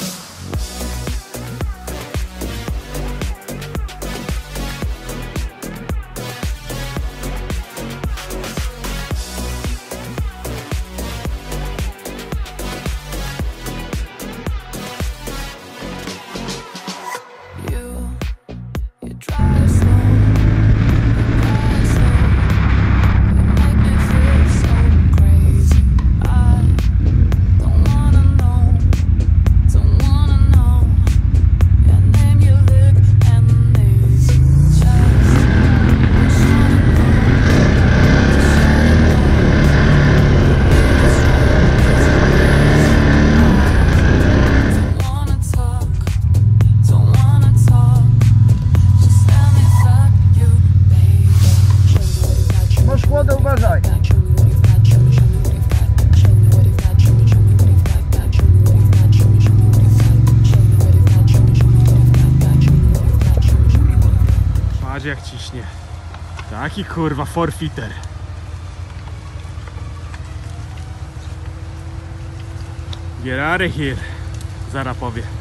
Bye. Taki kurwa forfeiter. Get out of here. Zara powie.